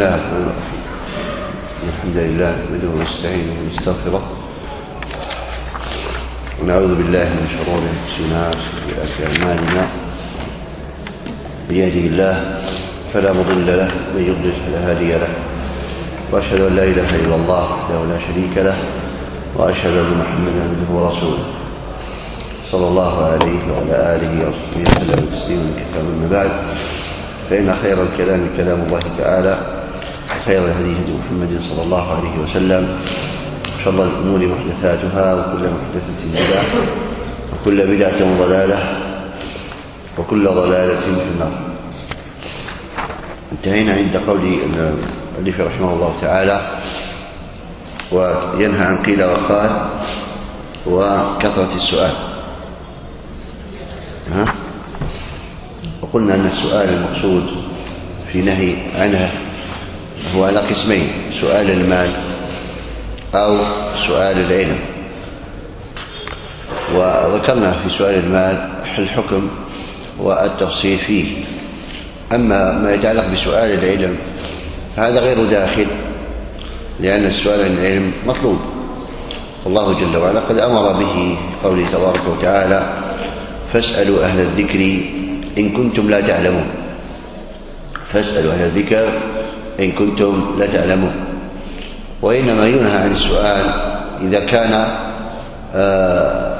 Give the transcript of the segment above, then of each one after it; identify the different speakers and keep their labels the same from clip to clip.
Speaker 1: الله الرحمن الرحيم الحمد لله نحمده ونستعينه ونستغفره. ونعوذ بالله من شرور أنفسنا وسيئات أعمالنا. من يهده الله فلا مضل له ومن يضلل فلا هادي له. وأشهد أن لا إله إلا الله وحده لا شريك له وأشهد أن محمدا عبده ورسوله. صلى الله عليه وعلى آله وصحبه وسلم تسليما كثيرا أما بعد فإن خير الكلام كلام الله تعالى. وخير الهدي هدي محمد صلى الله عليه وسلم. وشر الأمور محدثاتها وكل محدثة بدعة وكل بدعة ضلالة وكل ضلالة في النار. انتهينا عند قول المؤلف رحمه الله تعالى وينهى عن قيل وقال وكثرة السؤال. ها؟ وقلنا أن السؤال المقصود في نهي عنه هو على قسمين سؤال المال أو سؤال العلم. وذكرنا في سؤال المال الحكم والتفصيل فيه. أما ما يتعلق بسؤال العلم هذا غير داخل لأن السؤال عن العلم مطلوب. والله جل وعلا قد أمر به قوله تبارك وتعالى فاسألوا أهل الذكر إن كنتم لا تعلمون. فاسألوا أهل الذكر إن كنتم لا تعلمون. وإنما ينهى عن السؤال إذا كان آه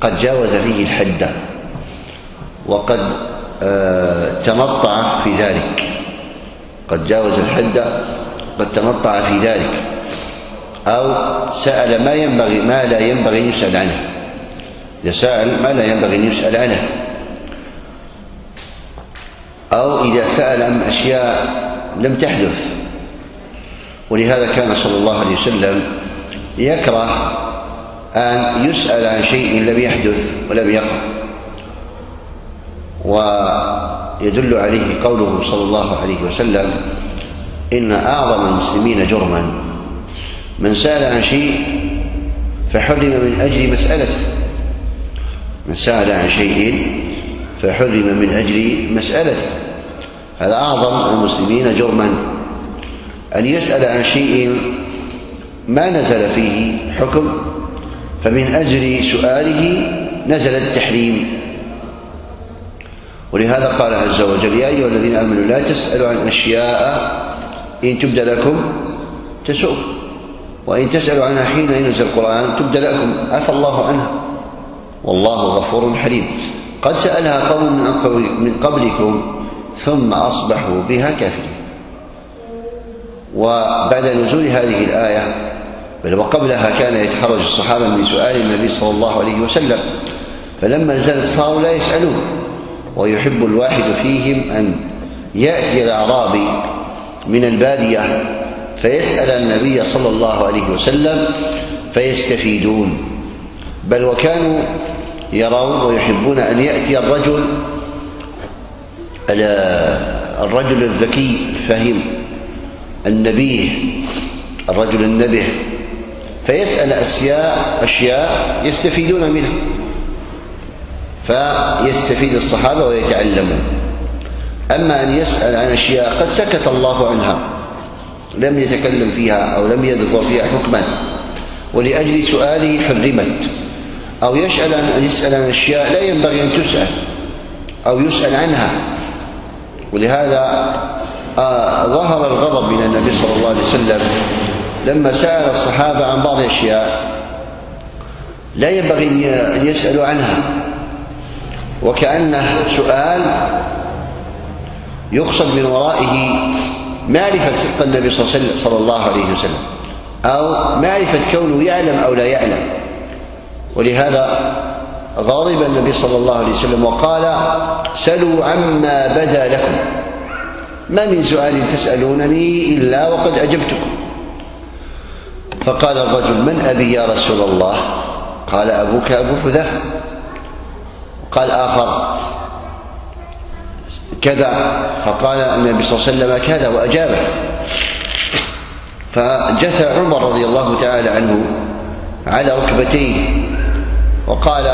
Speaker 1: قد جاوز فيه الحد وقد آه تمطع في ذلك. قد جاوز الحد قد تمطع في ذلك. أو سأل ما ينبغي ما لا ينبغي يسأل عنه. إذا سأل ما لا ينبغي أن يسأل عنه. أو إذا سأل عن أشياء لم تحدث. ولهذا كان صلى الله عليه وسلم يكره أن يسأل عن شيء لم يحدث ولم يقع. ويدل عليه قوله صلى الله عليه وسلم إن أعظم المسلمين جرما. من سأل عن شيء فحرم من أجل مسألته. من سأل عن شيء فحرم من أجل مسألته. هذا أعظم المسلمين جرما أن يسأل عن شيء ما نزل فيه حكم فمن أجل سؤاله نزل التحريم. ولهذا قال عز وجل يا أيها الذين آمنوا لا تسألوا عن أشياء إن تبدى لكم تسؤ وإن تسألوا عنها حين ينزل القرآن تبدى لكم عفى الله عنها والله غفور حليم. قد سألها قوم من قبلكم ثم أصبحوا بها كافرين. وبعد نزول هذه الآية بل وقبلها كان يتحرج الصحابة من سؤال النبي صلى الله عليه وسلم فلما نزلت صاروا لا يسألون ويحب الواحد فيهم أن يأتي الأعرابي من البادية فيسأل النبي صلى الله عليه وسلم فيستفيدون. بل وكانوا يرون ويحبون أن يأتي الرجل الرجل الذكي الفهم النبيه الرجل النبه فيسأل أشياء أشياء يستفيدون منها فيستفيد الصحابة ويتعلمون. أما أن يسأل عن أشياء قد سكت الله عنها لم يتكلم فيها أو لم يذكر فيها حكما ولأجل سؤاله حرمت. أو يسأل عن أشياء لا ينبغي أن تسأل أو يسأل عنها. ولهذا آه ظهر الغضب من النبي صلى الله عليه وسلم لما سأل الصحابة عن بعض الأشياء لا ينبغي أن يسألوا عنها. وكأنه سؤال يقصد من ورائه معرفة صدق النبي صلى الله عليه وسلم أو معرفة كونه يعلم أو لا يعلم. ولهذا غضب النبي صلى الله عليه وسلم وقال سلوا عما بدا لكم. ما من سؤال تسألونني إلا وقد أجبتكم. فقال الرجل من أبي يا رسول الله؟ قال أبوك أبو حذافة قال آخر كذا. فقال النبي صلى الله عليه وسلم كذا. وأجابه. فجثى عمر رضي الله تعالى عنه على ركبتيه. وقال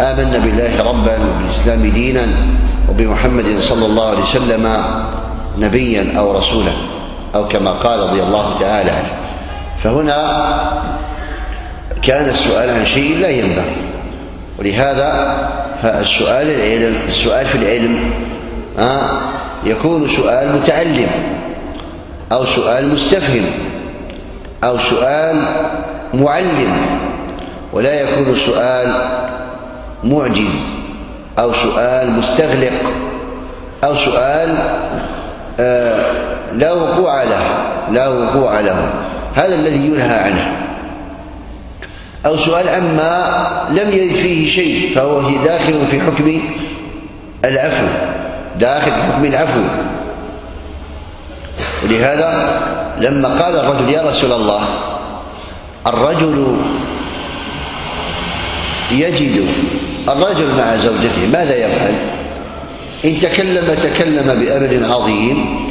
Speaker 1: آمنا بالله ربا وبالإسلام دينا وبمحمد صلى الله عليه وسلم نبيا أو رسولا أو كما قال رضي الله تعالى عنه. فهنا كان السؤال عن شيء لا ينبغي ولهذا فالسؤال العلم السؤال في العلم آه يكون سؤال متعلم أو سؤال مستفهم أو سؤال معلم. ولا يكون سؤال معجز أو سؤال مستغلق أو سؤال آه لا وقوع له لا وقوع له. هذا الذي ينهى عنه. أو سؤال عما لم يرد فيه شيء فهو داخل في حكم العفو داخل في حكم العفو. ولهذا لما قال الرجل يا رسول الله الرجل يجد الرجل مع زوجته ماذا يفعل؟ إن تكلم تكلم بأمر عظيم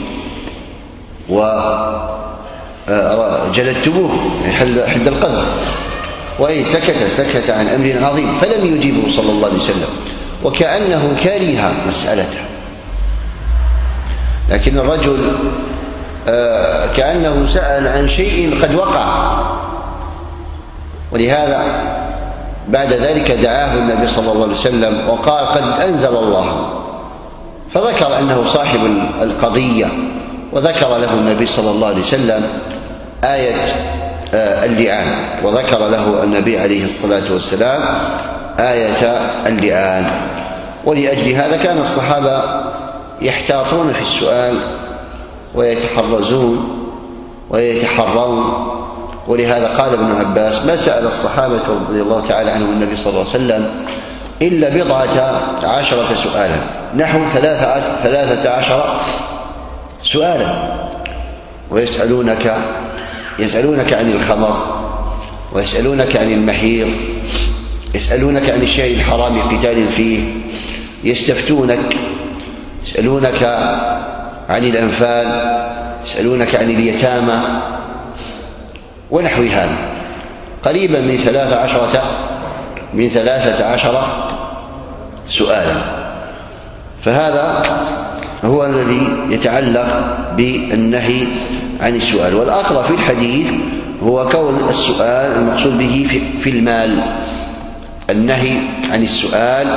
Speaker 1: وجلدتموه يعني حد القذف. وإن سكت سكت عن أمر عظيم فلم يجيبه صلى الله عليه وسلم. وكأنه كره مسألته. لكن الرجل آه، كأنه سأل عن شيء قد وقع. ولهذا بعد ذلك دعاه النبي صلى الله عليه وسلم وقال قد أنزل الله. فذكر أنه صاحب القضية وذكر له النبي صلى الله عليه وسلم آية آه، اللعان. وذكر له النبي عليه الصلاة والسلام آية اللعان. ولأجل هذا كان الصحابة يحتاطون في السؤال ويتحرزون ويتحرون ولهذا قال ابن عباس ما سأل الصحابة رضي الله تعالى عنهم النبي صلى الله عليه وسلم إلا بضعة عشرة سؤالا. نحو ثلاثة, عشر سؤالا. ويسألونك يسألونك عن الخمر ويسألونك عن المحيض يسألونك عن الشيء الحرام قتال فيه يستفتونك يسألونك عن الأنفال يسألونك عن اليتامى ونحو هذا. قريبا من ثلاثة عشرة من ثلاثة عشر سؤالا. فهذا هو الذي يتعلق بالنهي عن السؤال. والأقرب في الحديث هو كون السؤال المقصود به في المال. النهي عن السؤال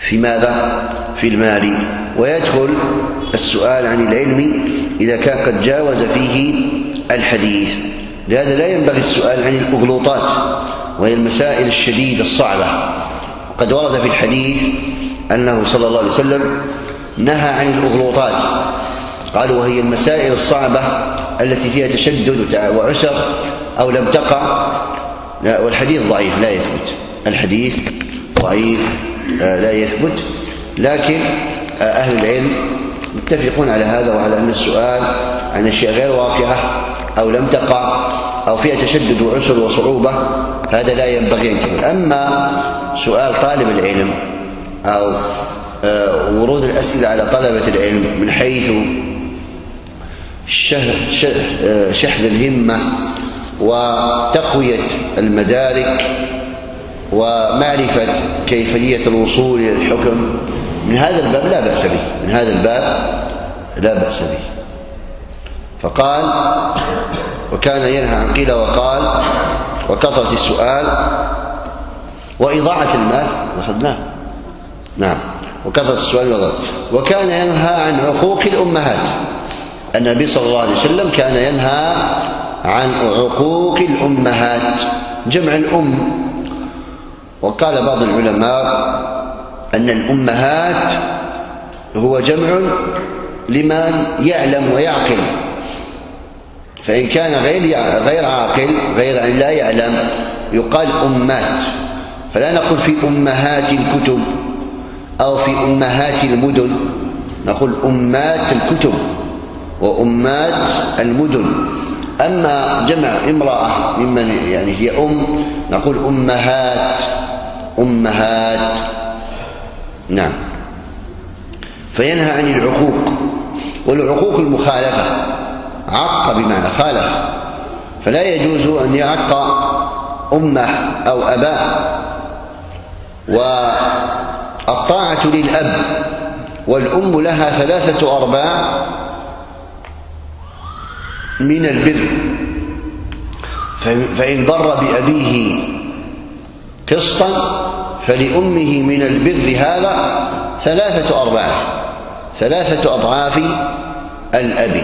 Speaker 1: في ماذا؟ في المال. ويدخل السؤال عن العلم إذا كان قد جاوز فيه الحديث. لهذا لا ينبغي السؤال عن الأغلوطات وهي المسائل الشديدة الصعبة. قد ورد في الحديث أنه صلى الله عليه وسلم نهى عن الأغلوطات. قالوا وهي المسائل الصعبة التي فيها تشدد وعسر أو لم تقع. لا والحديث ضعيف لا يثبت. الحديث ضعيف آه، لا يثبت. لكن آه، أهل العلم متفقون على هذا وعلى أن السؤال عن أشياء غير واقعة أو لم تقع أو فيها تشدد وعسر وصعوبة هذا لا ينبغي أن أما سؤال طالب العلم أو آه، ورود الأسئلة على طلبة العلم من حيث شحذ الهمة وتقوية المدارك ومعرفة كيفية الوصول إلى الحكم من هذا الباب لا بأس به. من هذا الباب لا بأس به. فقال وكان ينهى عن قيل وقال وكثرة السؤال وإضاعة المال أخذناه. نعم. وكثرة السؤال وضع وكان ينهى عن عقوق الأمهات. النبي صلى الله عليه وسلم كان ينهى عن عقوق الأمهات جمع الأم. وقال بعض العلماء أن الأمهات هو جمع لمن يعلم ويعقل. فإن كان غير غير عاقل غير أن لا يعلم يقال أمات فلا نقول في أمهات الكتب أو في أمهات المدن. نقول أمات الكتب وأمات المدن. أما جمع امرأة ممن يعني هي أم نقول أمهات أمهات نعم. فينهى عن العقوق والعقوق المخالفة. عق بمعنى خالف. فلا يجوز أن يعق أمه أو أباه. والطاعة للأب والأم لها ثلاثة أرباع من البر. فإن بر بأبيه قسطا فلأمه من البر هذا ثلاثة أرباع ثلاثة أضعاف الأب.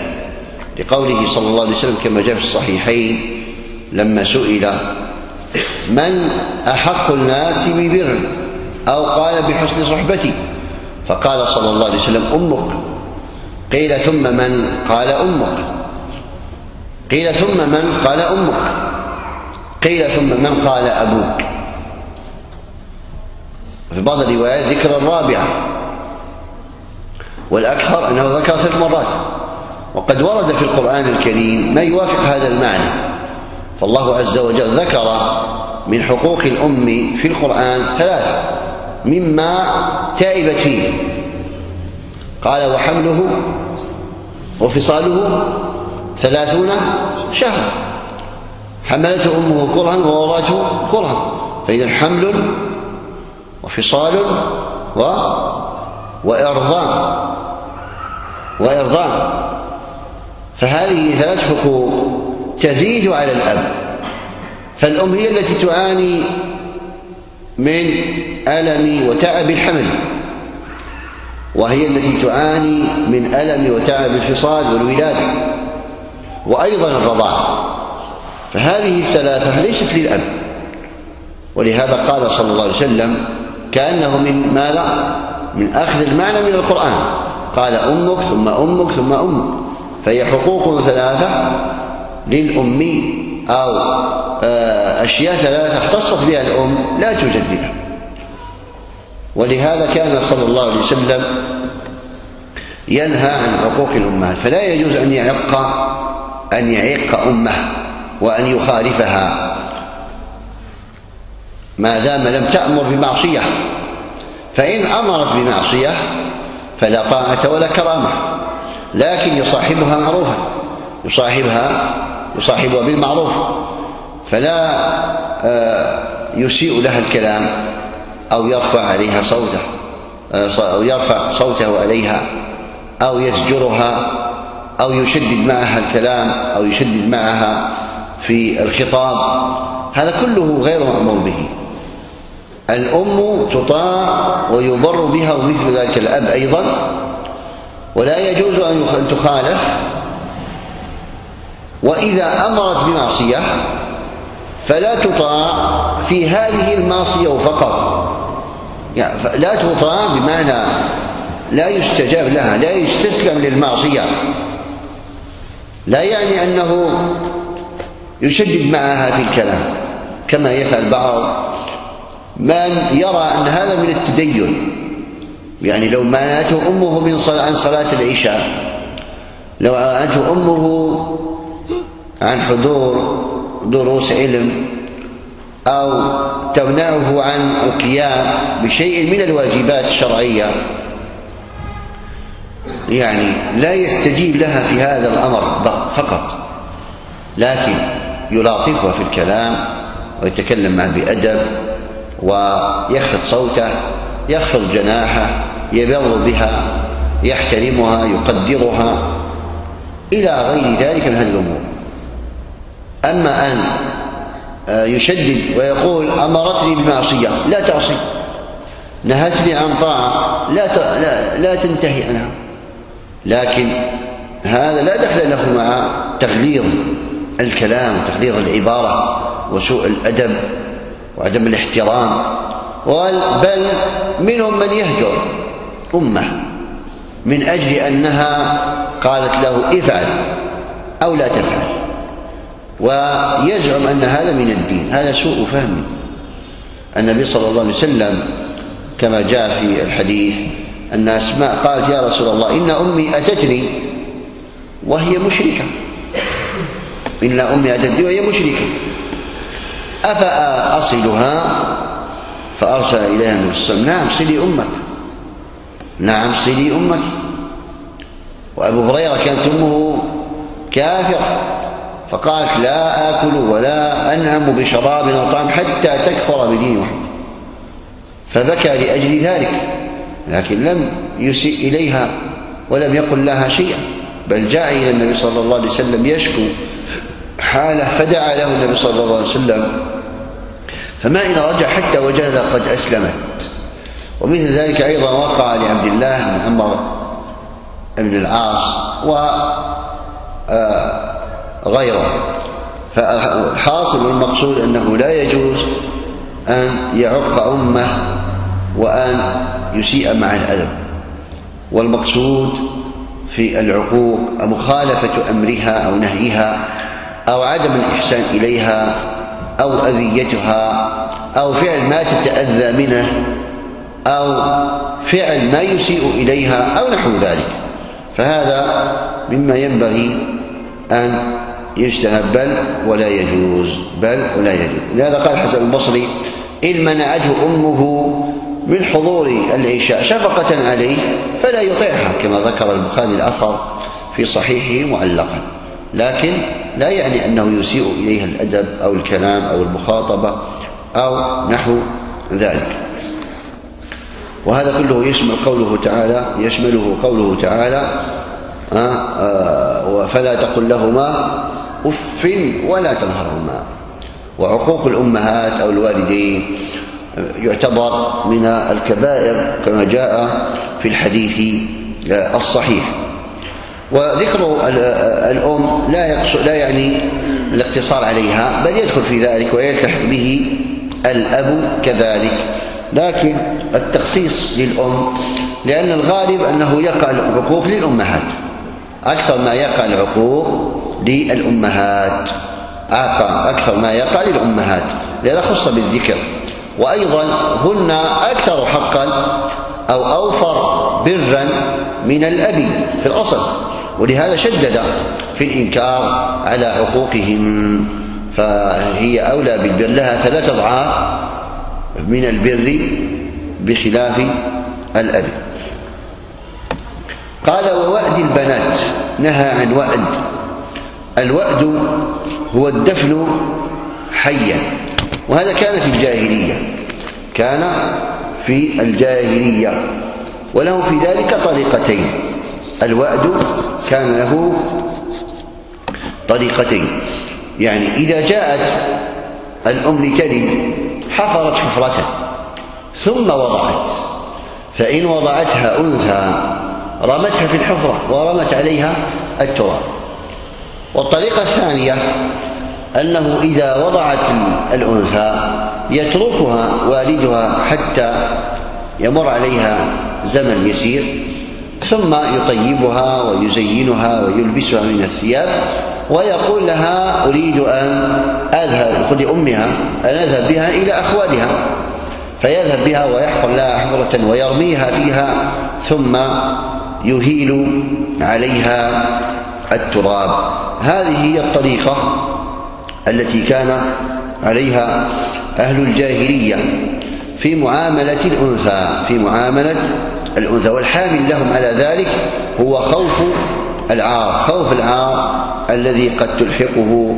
Speaker 1: لقوله صلى الله عليه وسلم كما جاء في الصحيحين لما سئل من أحق الناس ببر أو قال بحسن صحبتي؟ فقال صلى الله عليه وسلم أمك. قيل ثم من قال أمك؟ قيل ثم من قال أمك. قيل ثم من قال أبوك؟ في بعض الروايات ذكر الرابعة والأكثر أنه ذكر ثلاث مرات. وقد ورد في القرآن الكريم ما يوافق هذا المعنى. فالله عز وجل ذكر من حقوق الأم في القرآن ثلاثة. مما تائبت فيه. قال وحمله وفصاله ثلاثون شهرا حملته أمه كرها ووضعته كرها. فإذا حمل وفصال و وإرضاع وإرضاع فهذه ثلاث حقوق تزيد على الأب. فالأم هي التي تعاني من ألم وتعب الحمل. وهي التي تعاني من ألم وتعب الفصال والولادة وأيضا الرضاعة فهذه الثلاثة ليست للأب. ولهذا قال صلى الله عليه وسلم كأنه من ماذا؟ من أخذ المعنى من القرآن. قال أمك ثم أمك ثم أمك. فهي حقوق ثلاثة للأم أو آه، أشياء ثلاثة اختصت بها الأم لا توجد بها. ولهذا كان صلى الله عليه وسلم ينهى عن حقوق الأمهات. فلا يجوز أن يعق أن يعق أمه وأن يخالفها. ما دام لم تأمر بمعصية فإن أمرت بمعصية فلا طاعة ولا كرامة لكن يصاحبها معروفا يصاحبها يصاحبها بالمعروف فلا آه، يسيء لها الكلام أو يرفع عليها صوته آه، أو يرفع صوته عليها أو يزجرها أو يشدد معها الكلام أو يشدد معها في الخطاب هذا كله غير مأمور به. الأم تطاع ويبر بها ومثل ذلك الأب أيضا. ولا يجوز أن تخالف. وإذا أمرت بمعصية فلا تطاع في هذه المعصية فقط. يعني لا تطاع بمعنى لا يستجاب لها لا يستسلم للمعصية. لا يعني أنه يشدد معها في الكلام كما يفعل بعض من يرى أن هذا من التدين. يعني لو ماتته أمه من صلاة عن صلاة العشاء لو ماتته أمه عن حضور دروس علم أو تمنعه عن القيام بشيء من الواجبات الشرعية يعني لا يستجيب لها في هذا الأمر فقط. لكن يلاطفها في الكلام ويتكلم معه بأدب ويخفض صوته يخفض جناحه يبر بها يحترمها يقدرها إلى غير ذلك من هذه الأمور. أما أن آه، يشدد ويقول أمرتني بمعصية لا تعصي. نهتني عن طاعة لا لا تنتهي عنها. لكن هذا لا دخل له مع تغليظ الكلام وتغليظ العبارة وسوء الأدب. وعدم الاحترام. بل منهم من يهجر. أمة. من أجل أنها قالت له افعل أو لا تفعل. ويزعم أن هذا من الدين. هذا سوء فهم. النبي صلى الله عليه وسلم كما جاء في الحديث أن أسماء قالت يا رسول الله إن أمي أتتني وهي مشركة. إن أمي أتتني وهي مشركة. أفأصلها؟ فأرسل إليها النبي صلى الله عليه وسلم. نعم صلي أمك. نعم صلي أمك. وأبو هريرة كانت أمه كافرة فقالت لا آكل ولا أنعم بشراب أو طعام حتى تكفر بدين محمد فبكى لأجل ذلك لكن لم يسيء إليها ولم يقل لها شيئا بل جاء إلى النبي صلى الله عليه وسلم يشكو حاله فدعا له النبي صلى الله عليه وسلم فما إن رجع حتى وجدها قد أسلمت. ومثل ذلك أيضا وقع لعبد الله بن عمر بن العاص وغيره آه، فالحاصل والمقصود أنه لا يجوز أن يعق أمه وأن يسيء مع الأدب. والمقصود في العقوق مخالفة أمرها أو نهيها أو عدم الإحسان إليها أو أذيتها أو فعل ما تتأذى منه أو فعل ما يسيء إليها أو نحو ذلك. فهذا مما ينبغي أن يجتنب بل ولا يجوز بل ولا يجوز. لهذا قال الحسن البصري إن منعته أمه من حضور العشاء شفقة عليه فلا يطيعها كما ذكر البخاري الأثر في صحيحه معلقا. لكن لا يعني أنه يسيء إليها الأدب أو الكلام أو المخاطبة أو نحو ذلك. وهذا كله يشمل قوله تعالى يشمله قوله تعالى آه، آه، فلا تقل لهما أف ولا تنهرهما وعقوق الأمهات أو الوالدين يعتبر من الكبائر كما جاء في الحديث الصحيح. وذكر الأم لا يقصد لا يعني الاقتصار عليها بل يدخل في ذلك ويلتحق به الأب كذلك. لكن التخصيص للأم لأن الغالب أنه يقع العقوق للأمهات. أكثر ما يقع العقوق للأمهات. أكثر ما يقع للأمهات. لذا خص بالذكر. وأيضا هن أكثر حقا أو أوفر برا من الأب في الأصل. ولهذا شدد في الإنكار على عقوقهم فهي أولى بالبر. لها ثلاث أضعاف من البر بخلاف الأب. قال ووأد البنات نهى عن وأد. الوأد هو الدفن حيا وهذا كان في الجاهلية كان في الجاهلية وله في ذلك طريقتين. الوأد كان له طريقتين. يعني إذا جاءت الأم لتلد حفرت حفرة ثم وضعت. فإن وضعتها أنثى رمتها في الحفرة ورمت عليها التراب. والطريقة الثانية أنه إذا وضعت الأنثى يتركها والدها حتى يمر عليها زمن يسير. ثم يطيبها ويزينها ويلبسها من الثياب ويقول لها أريد أن أذهب خذ أمها أن أذهب بها إلى أخوالها. فيذهب بها ويحفر لها حفرة ويرميها فيها ثم يهيل عليها التراب. هذه هي الطريقة التي كان عليها أهل الجاهلية. في معاملة الأنثى في معاملة الأنثى. والحامل لهم على ذلك هو خوف العار خوف العار الذي قد تلحقه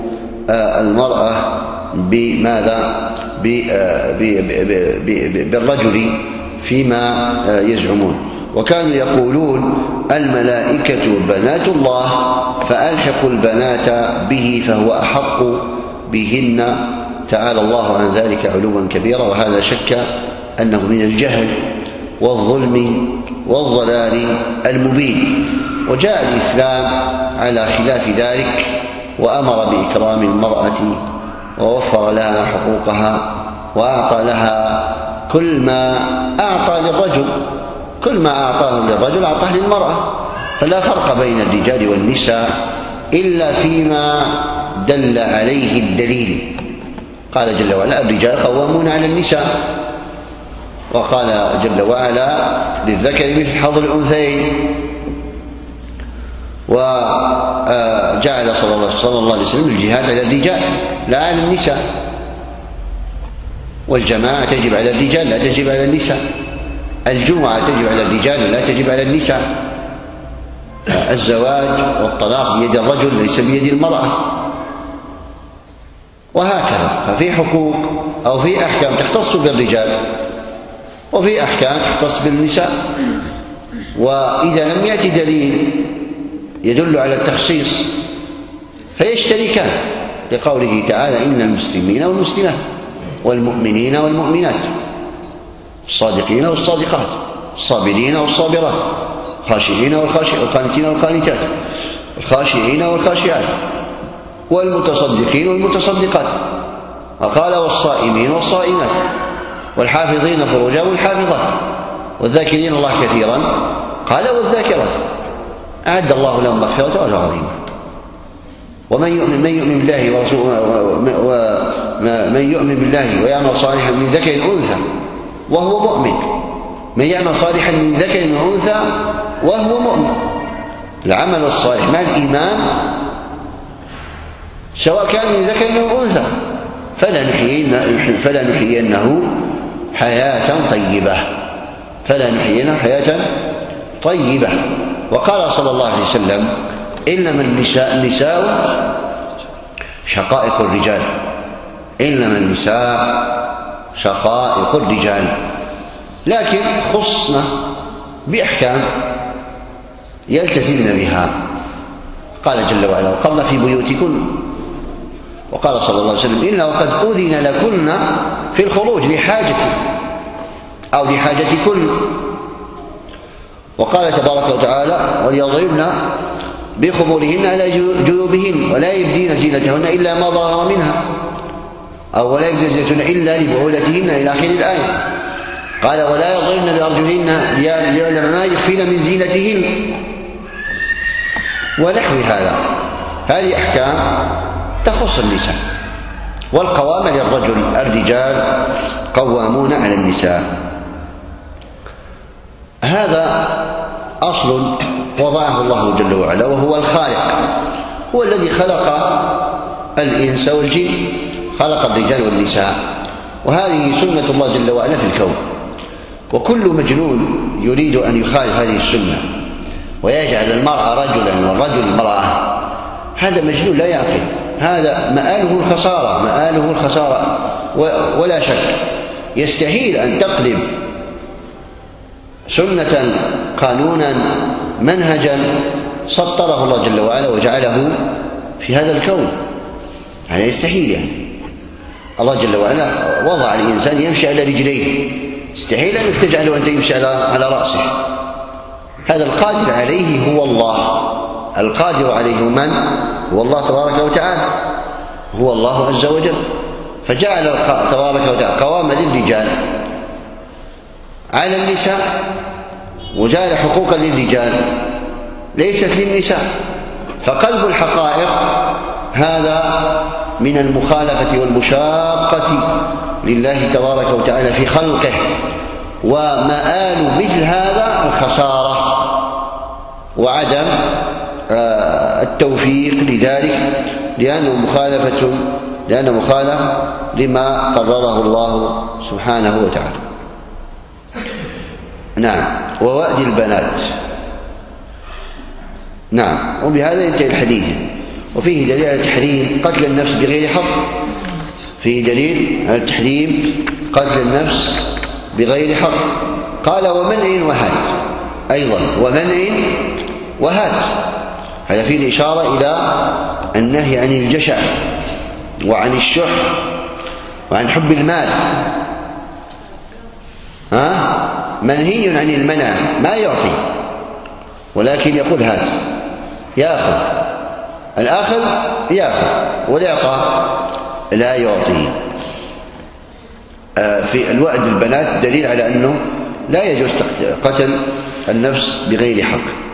Speaker 1: آه، المرأة بماذا؟ آه، بالرجل فيما آه، يزعمون. وكانوا يقولون الملائكة بنات الله فألحق البنات به فهو أحق بهن تعالى الله عن ذلك علوا كبيرا وهذا شك أنه من الجهل والظلم والضلال المبين. وجاء الإسلام على خلاف ذلك وأمر بإكرام المرأة ووفر لها حقوقها وأعطى لها كل ما أعطى للرجل كل ما أعطاه للرجل أعطاه للمرأة. فلا فرق بين الرجال والنساء إلا فيما دل عليه الدليل. قال جل وعلا الرجال قوامون على النساء. وقال جل وعلا للذكر مثل حظ الأنثيين. وجعل صلى الله عليه وسلم الجهاد على الرجال لا على النساء. والجماعة تجب على الرجال لا تجب على النساء. الجمعة تجب على الرجال ولا تجب على النساء. الزواج والطلاق بيد الرجل ليس بيد المرأة. وهكذا. ففي حقوق أو في أحكام تختص بالرجال وفي أحكام تختص بالنساء. وإذا لم يأتي دليل يدل على التخصيص فيشتركان. لقوله تعالى إن المسلمين والمسلمات والمؤمنين والمؤمنات الصادقين والصادقات الصابرين والصابرات الخاشعين والخاشعات القانتين والقانتات الخاشعين والخاشعات والمتصدقين والمتصدقات. وقال والصائمين والصائمات. والحافظين فروجهم والحافظات. والذاكرين الله كثيرا. قال والذاكرات. أعد الله لهم مغفرة وأجر عظيما. ومن يؤمن من يؤمن بالله ورسوله ومن يؤمن بالله ويعمل صالحا من ذكر أنثى وهو مؤمن. من يعمل صالحا من ذكر أنثى وهو مؤمن. العمل الصالح مع الإيمان سواء كان ذكر أو أنثى. فلا نحيينه حياة طيبة. فلا نحيينه حياة طيبة. وقال صلى الله عليه وسلم إنما النساء النساء شقائق الرجال. إنما النساء شقائق الرجال. لكن خصنا بأحكام يلتزمن بها. قال جل وعلا وقرن في بيوتكن وقال صلى الله عليه وسلم إنه قد أذن لكن في الخروج لحاجة أو لحاجتكن. وقال تبارك وتعالى وليضربن بخمورهن على جيوبهن ولا يبدين زينتهن إلا ما ظهر منها أو ولا يبدين زينتهن إلا لبعولتهن إلى آخر الآية. قال ولا يضربن بأرجلهن ليعلم ما يخفين من زينتهن. ونحو هذا. هذه أحكام تخص النساء. والقوامة للرجل الرجال قوامون على النساء. هذا أصل وضعه الله جل وعلا وهو الخالق. هو الذي خلق الإنس والجن خلق الرجال والنساء. وهذه سنة الله جل وعلا في الكون. وكل مجنون يريد أن يخالف هذه السنة. ويجعل المرأة رجلا والرجل امرأة. هذا مجنون لا يعقل. هذا مآله الخسارة مآله الخسارة. ولا شك يستحيل أن تقلب سنة قانونا منهجا سطره الله جل وعلا وجعله في هذا الكون. هذا يستحيل يعني. الله جل وعلا وضع الإنسان يمشي على رجليه. يستحيل أنك تجعله أنت يمشي على على رأسه. هذا القادر عليه هو الله. القادر عليه من؟ هو الله تبارك وتعالى. هو الله عز وجل. فجعل تبارك وتعالى قواما للرجال. على النساء. وجعل حقوقا للرجال. ليست للنساء. فقلب الحقائق هذا من المخالفة والمشاقة لله تبارك وتعالى في خلقه. ومآل مثل هذا الخسارة. وعدم التوفيق لذلك لأنه مخالفة لأنه مخالف لما قرره الله سبحانه وتعالى. نعم. ووأد البنات. نعم. وبهذا ينتهي الحديث. وفيه دليل على تحريم قتل النفس بغير حق. فيه دليل على تحريم قتل النفس بغير حق. قال ومنع وهات. أيضا. ومنع وهات. هذا فيه الإشارة إلى النهي عن الجشع وعن الشح وعن حب المال. ها؟ منهي عن المنع ما يعطي. ولكن يقول هات يأخذ. الآخذ يأخذ والإعطاء لا يعطي. آه، في الوعد البنات دليل على أنه لا يجوز قتل النفس بغير حق.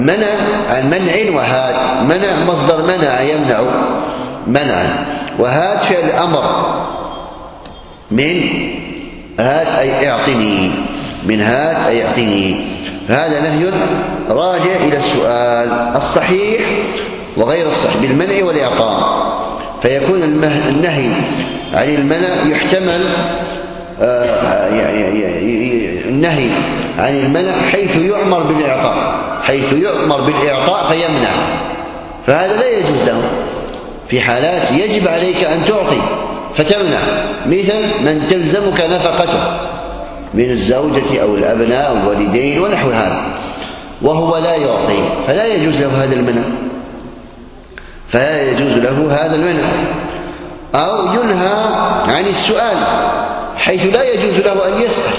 Speaker 1: منع عن منع وهات منع مصدر منع يمنع. منعا وهات فعل أمر من هات أي اعطني. من هات أي اعطني. فهذا نهي راجع إلى السؤال الصحيح وغير الصحيح بالمنع والإعطاء. فيكون النهي عن المنع يحتمل النهي عن المنع حيث يؤمر بالإعطاء حيث يؤمر بالإعطاء فيمنع. فهذا لا يجوز له في حالات يجب عليك أن تعطي فتمنع. مثل من تلزمك نفقته من الزوجة أو الأبناء أو الوالدين ونحو هذا وهو لا يعطي. فلا يجوز له هذا المنع. فلا يجوز له هذا المنع. أو ينهى عن السؤال. حيث لا يجوز له أن يسأل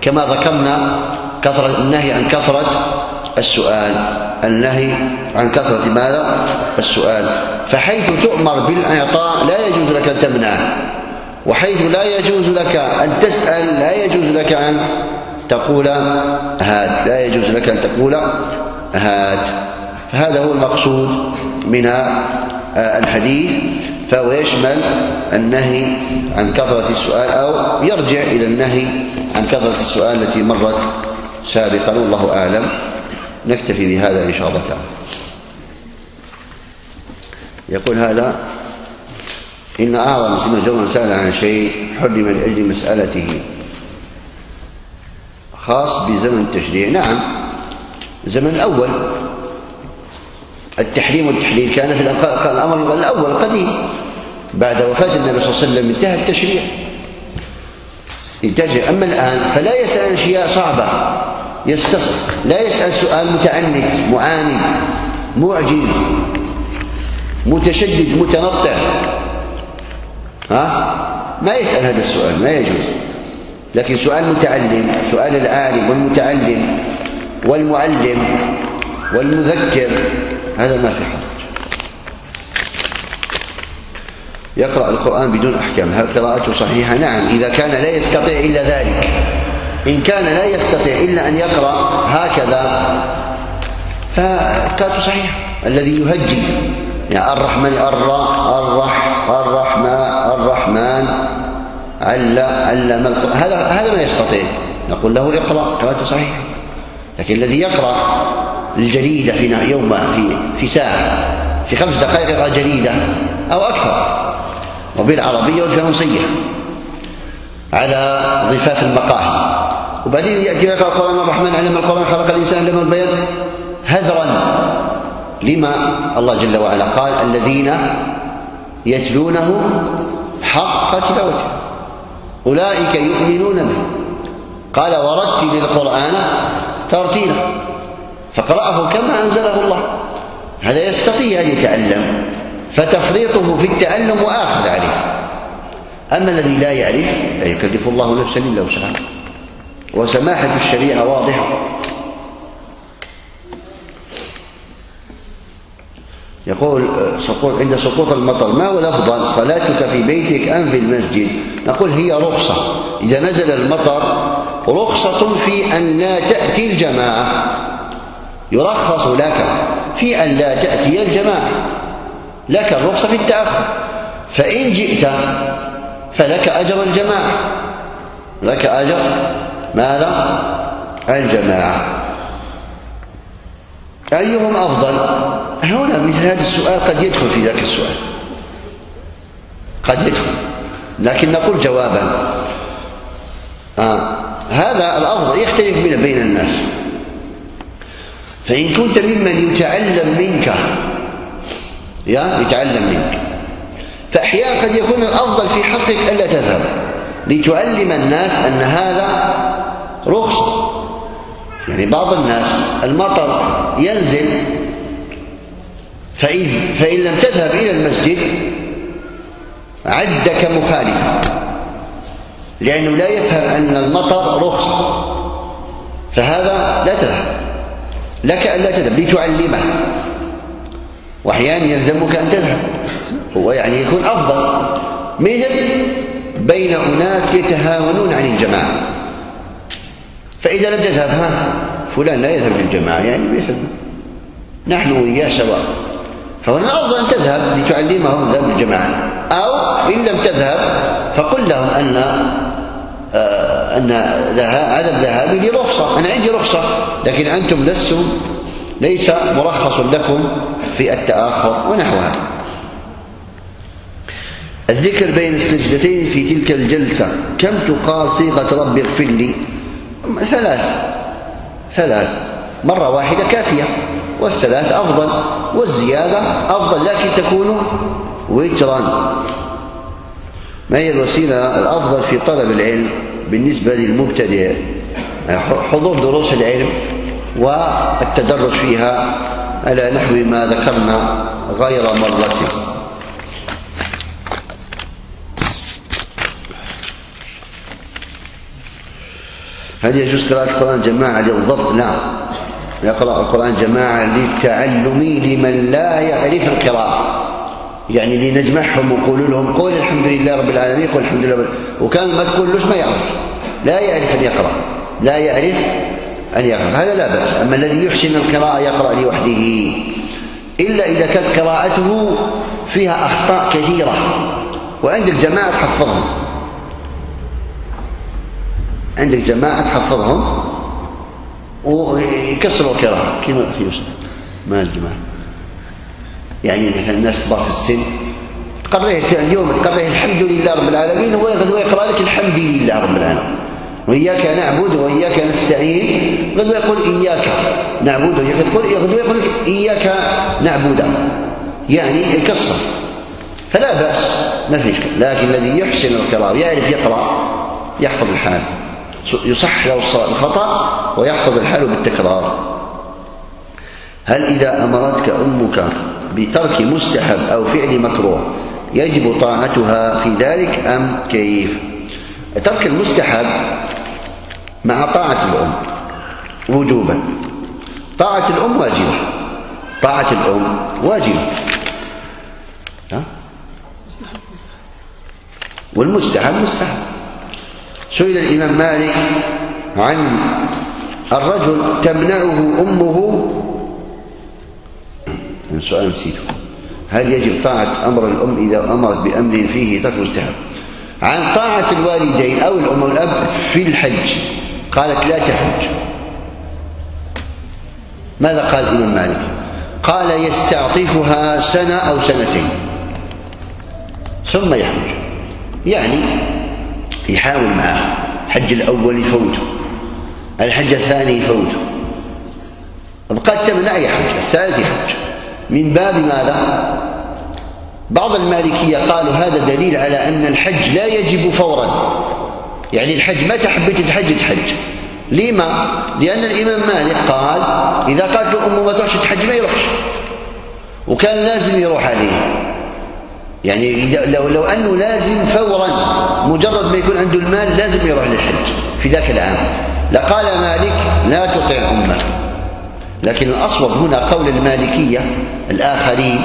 Speaker 1: كما ذكرنا كثرة النهي عن كثرة السؤال. النهي عن كثرة ماذا؟ السؤال. فحيث تؤمر بالإعطاء لا يجوز لك أن تمنع وحيث لا يجوز لك أن تسأل لا يجوز لك أن تقول هات لا يجوز لك أن تقول هات فهذا هو المقصود من الحديث. فهو يشمل النهي عن كثرة السؤال أو يرجع إلى النهي عن كثرة السؤال التي مرت سابقا والله أعلم. نكتفي بهذا إن شاء الله تعالى. يقول هذا إن أعظم مسلم جو سأل عن شيء حرم لأجل مسألته خاص بزمن التشريع. نعم الزمن الأول. التحريم والتحليل كان في الأمر الأول القديم بعد وفاة النبي صلى الله عليه وسلم انتهى التشريع. انتهى أما الآن فلا يسأل أشياء صعبة. يستصعب. لا يسأل سؤال متعنت معاند معجز متشدد متنطع. ها؟ ما يسأل هذا السؤال ما يجوز. لكن سؤال متعلم سؤال العالم والمتعلم والمعلم والمذكر هذا ما في حرج. يقرأ القرآن بدون أحكام هل قراءته صحيحة؟ نعم إذا كان لا يستطيع إلا ذلك. إن كان لا يستطيع إلا أن يقرأ هكذا فقراءته صحيحة. الذي يهجي يعني الرحمن الرح الرح الرحمن الرحمن عل علم هذا هذا ما يستطيع. نقول له اقرأ قراءته صحيحة. لكن الذي يقرأ الجريدة في يوم في في ساعة في خمس دقائق يقرأ جريدة أو أكثر. وبالعربية والفرنسية على ضفاف المقاهي. وبعدين يأتي يقرأ القرآن الرحمن علم القرآن خلق الإنسان لما البيض هذرا لما الله جل وعلا قال الذين يتلونه حق تلاوته. أولئك يؤمنون به. قال ورتل القرآن ترتيلا. فقرأه كما أنزله الله. هذا يستطيع أن يتعلم فتفريطه في التعلم وآخذ عليه. أما الذي لا يعرف لا يكلف الله نفسا إلا وسعها. وسماحة الشريعة واضحة. يقول سقوط عند سقوط المطر ما هو الأفضل؟ صلاتك في بيتك أم في المسجد؟ نقول هي رخصة. إذا نزل المطر رخصة في أن لا تأتي الجماعة. يرخص لك في أن لا تأتي الجماعة لك الرخصة في التأخر فإن جئت فلك أجر الجماعة لك أجر ماذا؟ الجماعة أيهم أفضل؟ هنا مثل هذا السؤال قد يدخل في ذاك السؤال قد يدخل لكن نقول جوابا آه. هذا الأفضل يختلف بين الناس فإن كنت ممن يتعلم منك يا يتعلم منك. فأحيانا قد يكون الأفضل في حقك ألا تذهب. لتعلم الناس أن هذا رخصة يعني بعض الناس المطر ينزل فإن, فإن لم تذهب إلى المسجد عدك مخالفا. لأنه لا يفهم أن المطر رخصة فهذا لا تذهب. لك أن لا تذهب لتعلمه. وأحيانا يلزمك أن تذهب. هو يعني يكون أفضل. مثل بين أناس يتهاونون عن الجماعة. فإذا لم تذهب ها فلان لا يذهب للجماعة يعني مثل نحن وإياه سواء. فهنا الأفضل أن تذهب لتعلمهم ذهب الجماعة. أو إن لم تذهب فقل لهم أن أن عدم ذهابي لي رخصة. أنا عندي رخصة. لكن أنتم لستم ليس مرخص لكم في التآخر ونحو هذا الذكر بين السجدتين في تلك الجلسة. كم تقال صيغة رب اغفر لي؟ ثلاث. ثلاث. مرة واحدة كافية. والثلاث أفضل. والزيادة أفضل. لكن تكون وترا. ما هي الوسيلة الأفضل في طلب العلم؟ بالنسبة للمبتدئ حضور دروس العلم والتدرج فيها على نحو ما ذكرنا غير مرة. هل يجوز قراءة القرآن جماعة للضبط؟ نعم. يقرأ القرآن جماعة للتعلم لمن لا يعرف القراءة. يعني لنجمعهم ونقول لهم قول الحمد لله رب العالمين قول الحمد لله رب وكان ما تقول لوش ما يعرف. لا يعرف أن يقرأ. لا يعرف أن يقرأ. هذا لا بأس. أما الذي يحسن القراءة يقرأ لوحده. إلا إذا كانت قراءته فيها أخطاء كثيرة. وعند الجماعة تحفظهم. عندك جماعة تحفظهم. ويكسروا القراءة. كما أخي يوسف ما الجماعة يعني مثلا الناس كبار في السن. تقريه اليوم تقريه الحمد لله رب العالمين هو غدوة يقرأ لك الحمد لله رب العالمين. وإياك نعبد وإياك نستعين. غدوة يقول إياك نعبد وإياك تقول غدوة يقول لك إياك نعبد. يعني يكسر فلا بأس ما في إشكال لكن الذي يحسن القراءة ويعرف يقرأ يحفظ الحال. يصح له الخطأ ويحفظ الحال بالتكرار. هل إذا أمرتك أمك بترك مستحب أو فعل مكروه يجب طاعتها في ذلك أم كيف؟ ترك المستحب مع طاعة الأم وجوبا. طاعة الأم واجبة. طاعة الأم واجبة؟ والمستحب مستحب. سئل الإمام مالك عن الرجل تمنعه أمه سؤال نسيته. هل يجب طاعة أمر الأم إذا أمرت بأمر فيه ترك مستحب عن طاعة الوالدين أو الأم والأب في الحج. قالت لا تحج. ماذا قال الإمام مالك؟ قال يستعطفها سنة أو سنتين. ثم يحج. يعني يحاول معها الحج الأول يفوته. الحج الثاني يفوته. وقد تمنع يحج. الثالث يحج. من باب ماذا؟ بعض المالكية قالوا هذا دليل على أن الحج لا يجب فورا. يعني الحج متى حبيت تحج تحج. لما؟ لأن الإمام مالك قال إذا قالت له أمه ما تروحش تحج ما يروحش. وكان لازم يروح عليه. يعني لو لو أنه لازم فورا مجرد ما يكون عنده المال لازم يروح للحج في ذاك العام. لقال مالك لا تطع أمه لكن الأصوب هنا قول المالكية الآخرين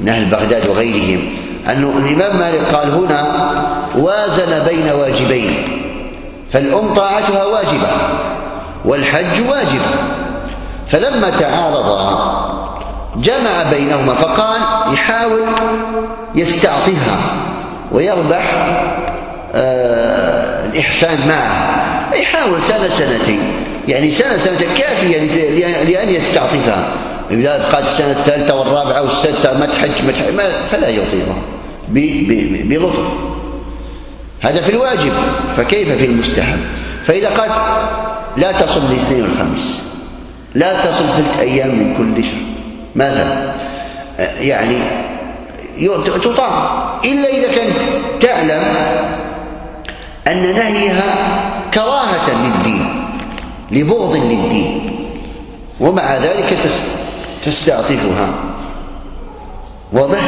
Speaker 1: من أهل بغداد وغيرهم أنه الإمام مالك قال هنا وازن بين واجبين فالأم طاعتها واجبة والحج واجب. فلما تعارضا جمع بينهما فقال يحاول يستعطفها ويربح آه الإحسان معه يحاول سنة سنتين. يعني سنة سنتين كافية لأن يستعطفها إذا قاد السنة الثالثة والرابعة والسادسة ما تحج ما تحج فلا يطيعها بلطف. هذا في الواجب. فكيف في المستحب؟ فإذا قال لا تصم الاثنين والخميس. لا تصم ثلاث أيام من كل شهر. ماذا؟ يعني تطاع إلا إذا كنت تعلم أن نهيها كراهة للدين. لبغض للدين. ومع ذلك تستعطفها. واضح؟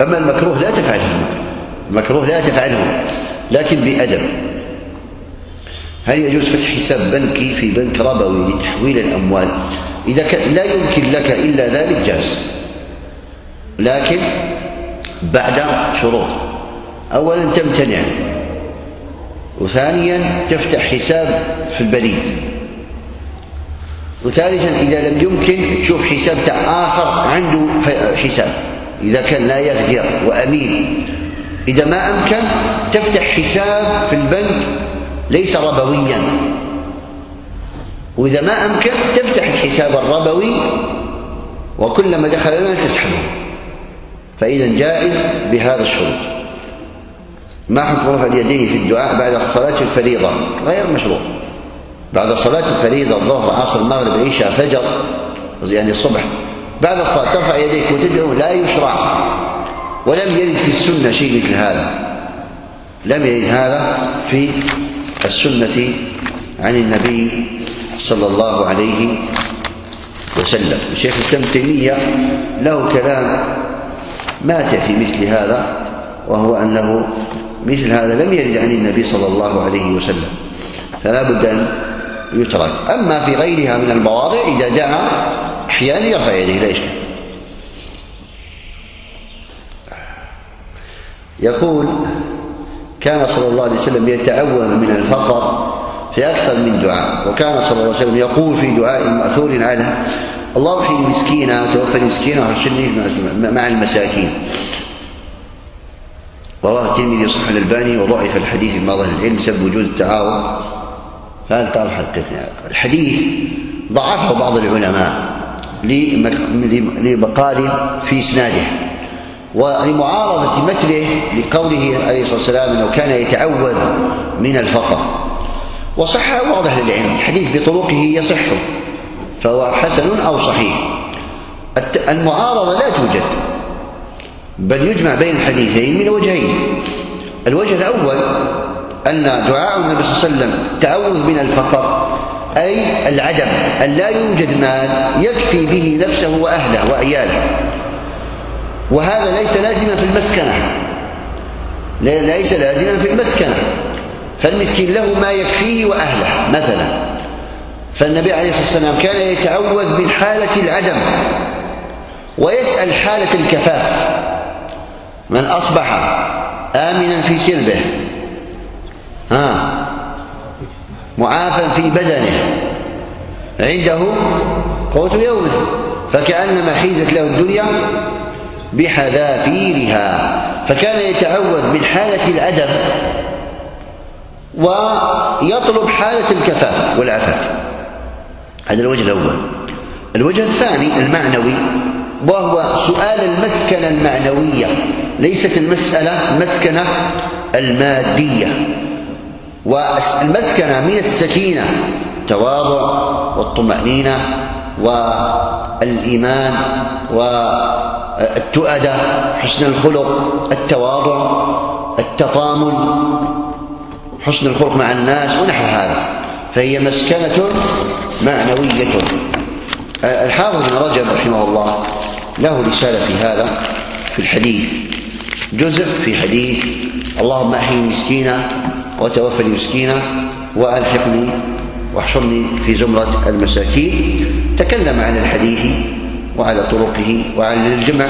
Speaker 1: أما المكروه لا تفعله. المكروه لا تفعله لكن بأدب. هل يجوز فتح حساب بنكي في بنك ربوي لتحويل الأموال؟ إذا كان لا يمكن لك إلا ذلك جاز. لكن بعد شروط. أولا تمتنع. وثانيا تفتح حساب في البريد. وثالثا إذا لم يمكن تشوف حساب آخر عنده حساب. إذا كان لا يغدر وأمين. إذا ما أمكن تفتح حساب في البنك ليس ربويا. وإذا ما أمكن تفتح الحساب الربوي وكلما دخل المال تسحبه. فإذا جائز بهذا الشروط. ما حكم رفع اليدين في الدعاء بعد صلاة الفريضة؟ غير مشروع. بعد صلاة الفريضة الظهر عصر المغرب عشاء فجر يعني الصبح. بعد الصلاة ترفع يديك وتدعو لا يشرع. ولم يرد في السنة شيء مثل هذا. لم يرد هذا في السنة عن النبي صلى الله عليه وسلم. الشيخ الإسلام تيمية له كلام ماتع في مثل هذا وهو أنه مثل هذا لم يرد عن النبي صلى الله عليه وسلم فلا بد أن يترك. أما في غيرها من المواضع إذا دعا أحيانا يرفع يديه لا يشكل يقول كان صلى الله عليه وسلم يتأوه من الفقر في أكثر من دعاء وكان صلى الله عليه وسلم يقول في دعاء مأثور عنه اللهم احيي مسكينا وتوفني مسكينا واحشرني مع المساكين. رواه الترمذي صح الألباني وضعف الحديث في بعض العلم بسبب وجود التعاون فهل تعرف حقيقة الحديث ضعفه بعض العلماء لمقال في إسناده ولمعارضة مثله لقوله عليه الصلاة والسلام أنه كان يتعوذ من الفقر. وصح بعض أهل العلم. الحديث بطرقه يصح فهو حسن أو صحيح. المعارضة لا توجد. بل يجمع بين الحديثين من وجهين. الوجه الأول أن دعاء النبي صلى الله عليه وسلم تعوذ من الفقر أي العدم أن لا يوجد مال يكفي به نفسه وأهله وعياله. وهذا ليس لازما في المسكنة. ليس لازما في المسكنة. فالمسكين له ما يكفيه وأهله مثلا. فالنبي عليه الصلاة والسلام كان يتعوذ من حالة العدم ويسأل حالة الكفاف. من أصبح آمنا في سربه ها معافا في بدنه عنده قوت يومه فكأنما حيزت له الدنيا بحذافيرها فكان يتعوذ من حالة الأدب ويطلب حالة الكفاف والعفاف. هذا الوجه الأول. الوجه الثاني المعنوي وهو سؤال المسكنة المعنوية ليست المسألة المسكنة المادية. والمسكنة من السكينة التواضع والطمأنينة والإيمان والتؤدة حسن الخلق التواضع التطامن حسن الخلق مع الناس ونحو هذا. فهي مسكنة معنوية. الحافظ بن رجب رحمه الله له رسالة في هذا في الحديث جزء في حديث اللهم أحيي مسكينا وتوفني مسكينا وألحقني واحشرني في زمرة المساكين. تكلم عن الحديث وعلى طرقه وعن الجمع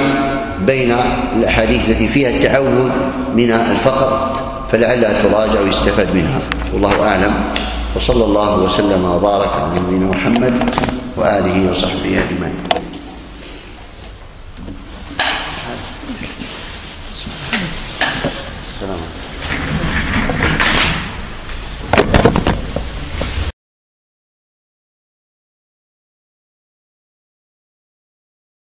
Speaker 1: بين الأحاديث التي فيها التعوذ من الفقر فلعلها تراجع ويستفاد منها. والله أعلم. وصلى الله وسلم وبارك على نبينا محمد وآله وصحبه أجمعين. السلام